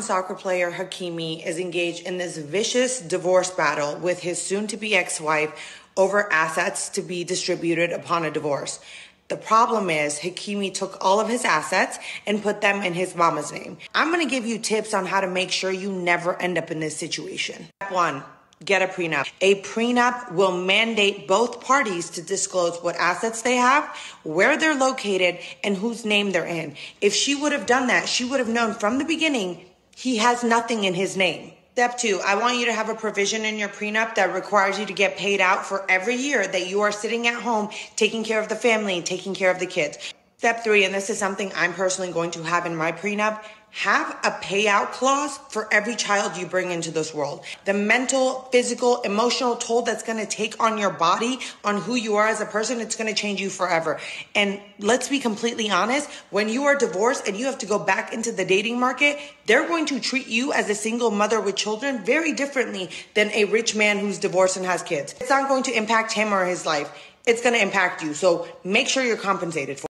Soccer player Hakimi is engaged in this vicious divorce battle with his soon to be ex wife over assets to be distributed upon a divorce. The problem is Hakimi took all of his assets and put them in his mama's name. I'm going to give you tips on how to make sure you never end up in this situation. Step one, get a prenup. A prenup will mandate both parties to disclose what assets they have, where they're located, and whose name they're in. If she would have done that, she would have known from the beginning he has nothing in his name. Step two, I want you to have a provision in your prenup that requires you to get paid out for every year that you are sitting at home taking care of the family taking care of the kids. Step three, and this is something I'm personally going to have in my prenup, have a payout clause for every child you bring into this world. The mental, physical, emotional toll that's going to take on your body, on who you are as a person, it's going to change you forever. And let's be completely honest, when you are divorced and you have to go back into the dating market, they're going to treat you as a single mother with children very differently than a rich man who's divorced and has kids. It's not going to impact him or his life. It's going to impact you. So make sure you're compensated for